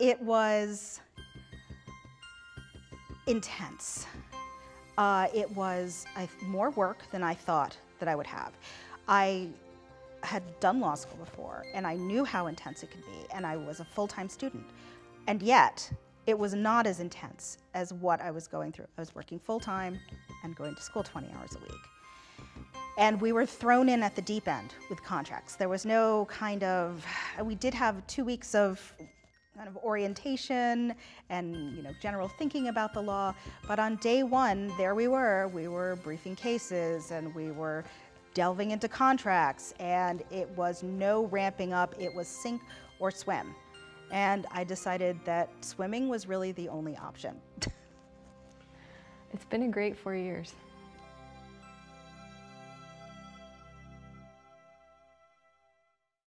It was intense. Uh, it was I, more work than I thought that I would have. I had done law school before and I knew how intense it could be and I was a full-time student. And yet, it was not as intense as what I was going through. I was working full-time and going to school 20 hours a week. And we were thrown in at the deep end with contracts. There was no kind of, we did have two weeks of kind of orientation and you know general thinking about the law. But on day one, there we were. We were briefing cases and we were delving into contracts and it was no ramping up. It was sink or swim. And I decided that swimming was really the only option. It's been a great four years.